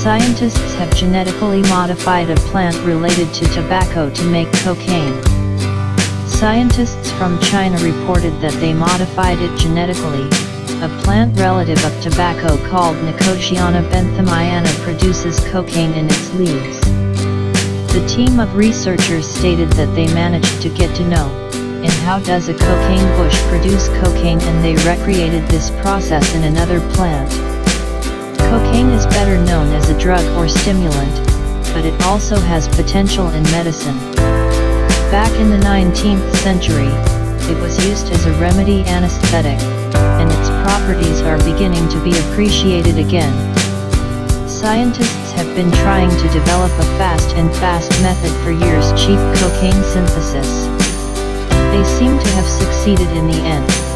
Scientists have genetically modified a plant related to tobacco to make cocaine. Scientists from China reported that they modified it genetically. A plant relative of tobacco called Nicotiana benthamiana produces cocaine in its leaves. The team of researchers stated that they managed to get to know, and how does a cocaine bush produce cocaine and they recreated this process in another plant. Cocaine is better known as a drug or stimulant, but it also has potential in medicine. Back in the 19th century, it was used as a remedy anesthetic, and its properties are beginning to be appreciated again. Scientists have been trying to develop a fast and fast method for years cheap cocaine synthesis. They seem to have succeeded in the end.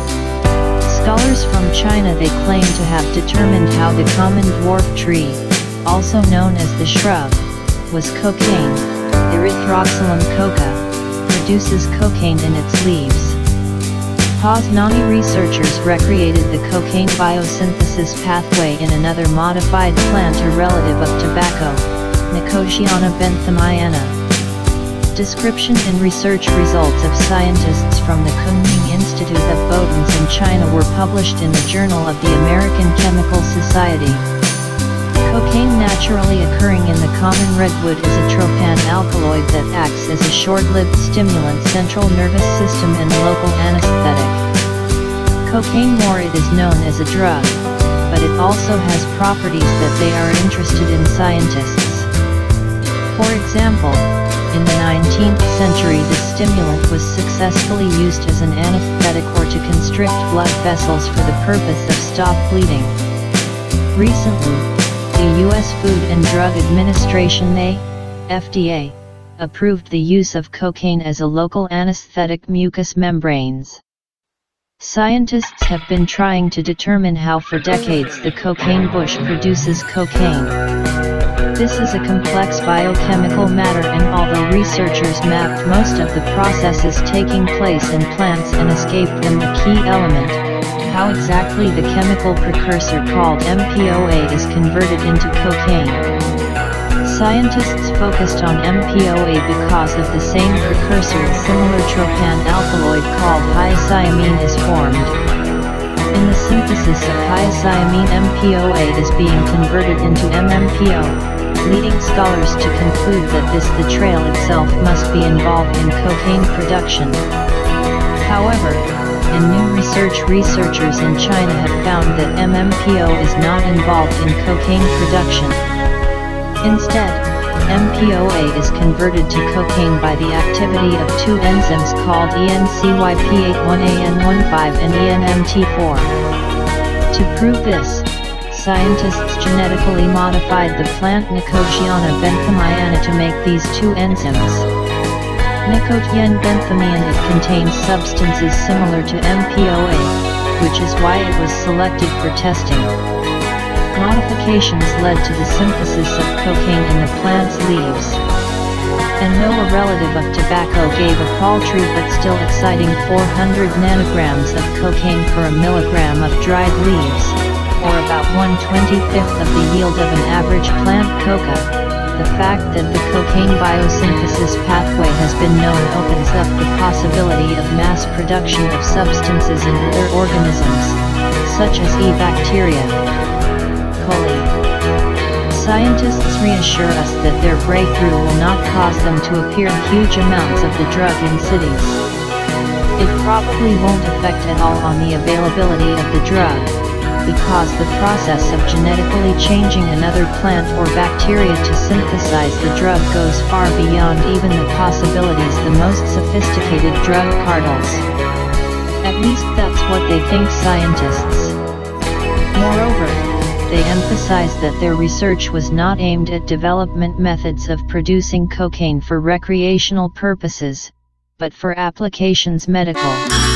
Scholars from China they claim to have determined how the common dwarf tree, also known as the shrub, was cocaine, Erythroxylum coca, produces cocaine in its leaves. Poznani researchers recreated the cocaine biosynthesis pathway in another modified plant or relative of tobacco, Nicotiana benthamiana. Description and research results of scientists from the Kunming Institute of Bodens in China were published in the Journal of the American Chemical Society. Cocaine naturally occurring in the common redwood is a tropane alkaloid that acts as a short-lived stimulant central nervous system and local anesthetic. Cocaine more it is known as a drug, but it also has properties that they are interested in scientists. For example, in the 19th century the stimulant was successfully used as an anesthetic or to constrict blood vessels for the purpose of stop bleeding. Recently, the U.S. Food and Drug Administration FDA, approved the use of cocaine as a local anesthetic mucous membranes. Scientists have been trying to determine how for decades the cocaine bush produces cocaine. This is a complex biochemical matter and although researchers mapped most of the processes taking place in plants and escaped them the key element, how exactly the chemical precursor called MPOA is converted into cocaine. Scientists focused on MPOA because of the same precursor similar tropane alkaloid called hyoscyamine is formed. In the synthesis of hyoscyamine MPOA is being converted into MMPO, leading scholars to conclude that this the trail itself must be involved in cocaine production. However, in new research researchers in China have found that MMPO is not involved in cocaine production. Instead, MPOA is converted to cocaine by the activity of two enzymes called ENCYP81AN15 and ENMT4. To prove this, scientists genetically modified the plant Nicotiana benthamiana to make these two enzymes. Nicotiana benthamiana it contains substances similar to MPOA, which is why it was selected for testing. Modifications led to the synthesis of cocaine in the plant's leaves. And though a relative of tobacco gave a paltry but still exciting 400 nanograms of cocaine per a milligram of dried leaves, or about 1 25th of the yield of an average plant coca, the fact that the cocaine biosynthesis pathway has been known opens up the possibility of mass production of substances in other organisms, such as E. bacteria. coli. Scientists reassure us that their breakthrough will not cause them to appear huge amounts of the drug in cities. It probably won't affect at all on the availability of the drug, because the process of genetically changing another plant or bacteria to synthesize the drug goes far beyond even the possibilities the most sophisticated drug cartels. At least that's what they think scientists. Moreover, they emphasize that their research was not aimed at development methods of producing cocaine for recreational purposes, but for applications medical.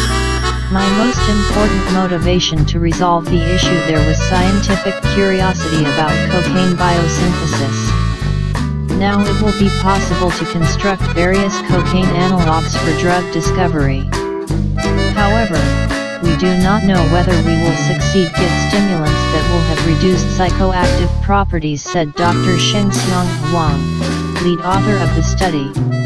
My most important motivation to resolve the issue there was scientific curiosity about cocaine biosynthesis. Now it will be possible to construct various cocaine analogs for drug discovery. However, we do not know whether we will succeed get stimulants that will have reduced psychoactive properties said Dr. Shengxiang Huang, lead author of the study.